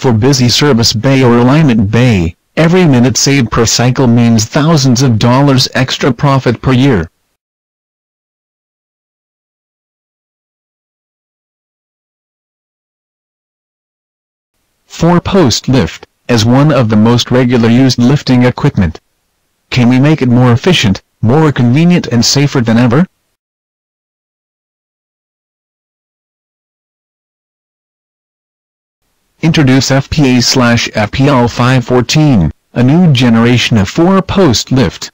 For busy service bay or alignment bay, every minute saved per cycle means thousands of dollars extra profit per year. Four-post lift, as one of the most regular used lifting equipment. Can we make it more efficient, more convenient and safer than ever? Introduce FPA slash FPL 514, a new generation of four-post lift.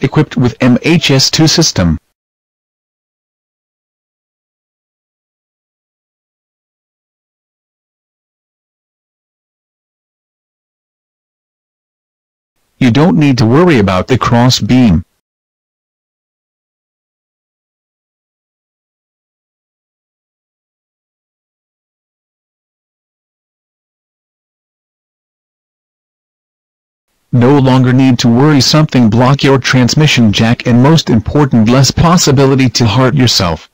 Equipped with MHS2 system. You don't need to worry about the cross beam. No longer need to worry something block your transmission jack and most important less possibility to hurt yourself.